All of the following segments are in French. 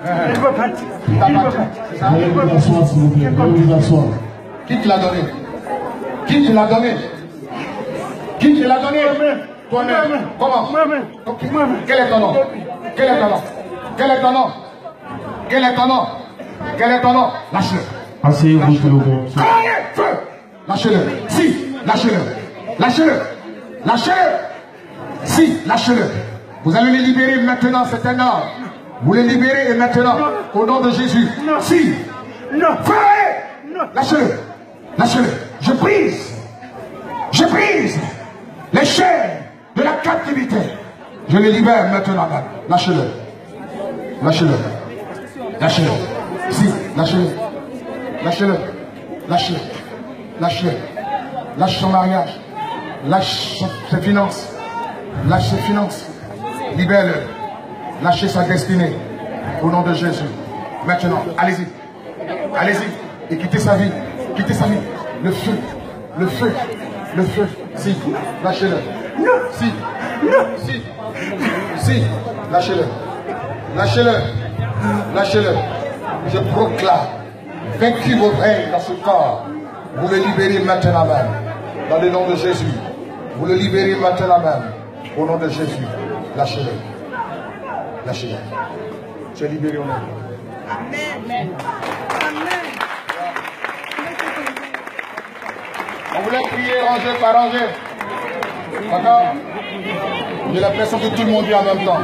Vous asseoir, s'il vous plaît. Vous asseoir. Qui te l'a donné Qui te l'a donné Qui te l'a donné Toi-même. Comment. Moi-même. Quel est ton nom Quel est ton nom Quel est ton nom Quel est ton nom Quel est ton nom Lâche-le. Asseyez-vous, vous plaît. Allez, feu Lâchez-le. Si, lâchez-le. Lâchez-le. Lâchez-le. Si, lâchez-le. Vous allez les libérer maintenant, c'est un ordre. Vous les libérez et maintenant, au nom de Jésus. Si, Non. feu Non. Lâchez-le. Lâchez-le. Je brise. Je brise les chaînes de la captivité. Je les libère maintenant. Lâchez-le. Lâchez-le. Lâchez-le. Si, lâchez-le. Lâchez-le. Lâchez-le. Lâchez-le. Lâche son mariage. Lâche ses finances. Lâche ses finances. Libère-le. Lâchez sa destinée. Au nom de Jésus. Maintenant, allez-y. Allez-y. Et quittez sa vie. Quittez sa vie. Le feu. Le feu. Le feu. Si. Lâchez-le. Si. Si. Si. Lâchez-le. Lâchez-le. Lâchez-le. Je proclame. Vaincu vos règnes dans ce corps. Vous le libérez maintenant même. Dans le nom de Jésus. Vous le libérez maintenant même. Au nom de Jésus. Lâchez-le. Lâchez-le. Tu es libéré au nom. Amen. On voulait prier rangée par rangée. D'accord? J'ai l'impression que tout le monde dit en même temps.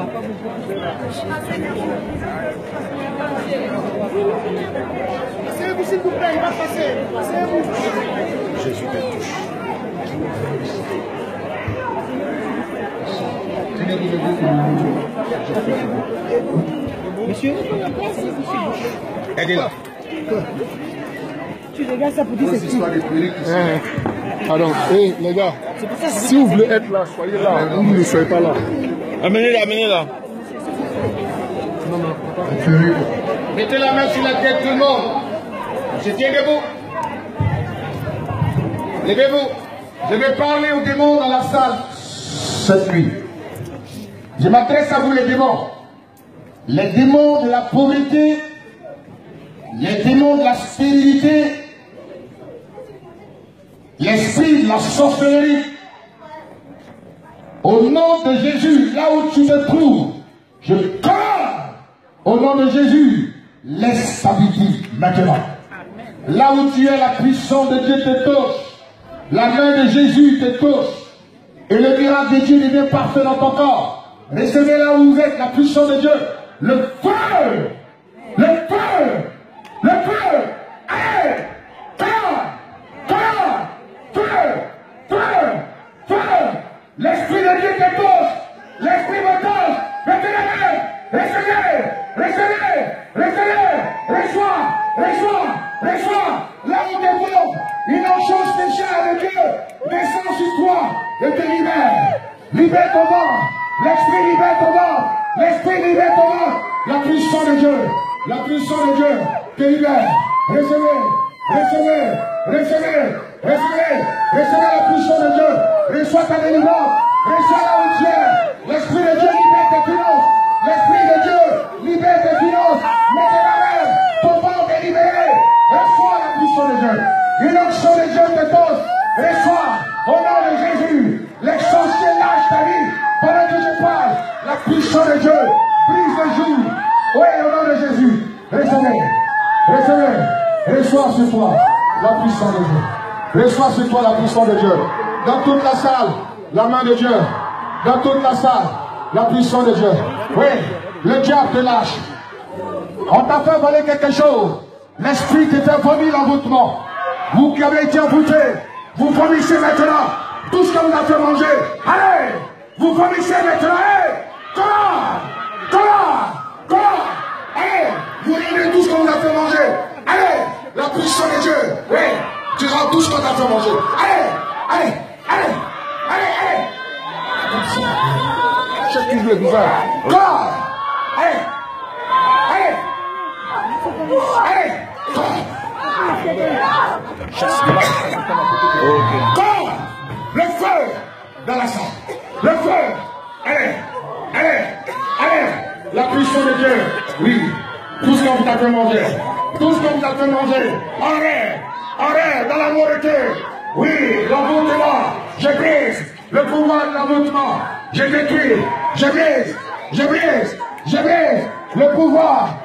Libo. J'étais là-bas. Passez-vous, s'il vous plaît, il va passer. Passez-vous. Jésus te touche. Monsieur Aidez-la. Tu regardes ça pour dire c'est public ici. Pardon. Hé, les gars, si vous voulez être là, soyez là. Vous ne soyez pas là. Amenez-la, amenez-la. Mettez la main sur la tête tout le monde. Je tiens debout. Levez-vous. Je vais parler aux démons dans la salle cette nuit. Je m'adresse à vous les démons. Les démons de la pauvreté, les démons de la stérilité, l'esprit de la sorcellerie. Au nom de Jésus, là où tu te trouves, je parle au nom de Jésus, laisse ta vie maintenant. Là où tu es, la puissance de Dieu te touche. La main de Jésus te touche. Et le miracle de Dieu devient parfait dans ton corps. Recevez là où vous êtes la puissance de Dieu. Le feu Le feu Le feu Allez Corps Corps Feu Feu Feu L'Esprit de Dieu te touche L'Esprit me touche Retenez-le Recevez Recevez Recevez Reçois Reçois Reçois Là où tu es une chose spéciale de Dieu descend sur toi et te libère. Libère ton corps. L'Esprit libère ton corps. L'Esprit libère ton corps. La puissance de Dieu. La puissance de Dieu te libère. Recevez. Recevez. Recevez. Recevez. Recevez la puissance de Dieu. Reçois ta délivrance. Reçois la es. L'Esprit de Dieu libère tes Reçois sur toi la puissance de Dieu. Reçois sur toi la puissance de Dieu. Dans toute la salle, la main de Dieu. Dans toute la salle, la puissance de Dieu. Oui, le diable te lâche. On t'a fait voler quelque chose. L'esprit t'était vomi l'envoûtement. Vous qui avez été envoûtés, vous vomissez maintenant tout ce que vous avez fait manger. Allez, vous vomissez maintenant. Allez, comment Comment Comment Allez, vous rendez tout ce que vous avez fait manger. La puissance de Dieu. Oui. Tu rends tout ce qu'on t'a fait manger. Allez, allez, allez, allez, allez. C'est toujours le gouvernement. Go! Allez! Allez! Allez! Le feu dans la salle. Le feu! Allez! Allez! Allez! La puissance de Dieu. Oui. Tout ce qu'on vous a fait manger. Tout ce qu'on vous a fait manger. Arrête. Arrête dans l'amour de Dieu. Oui, l'avortement. Je brise le pouvoir de l'avortement. Je détruis. Je brise. Je brise. Je brise le pouvoir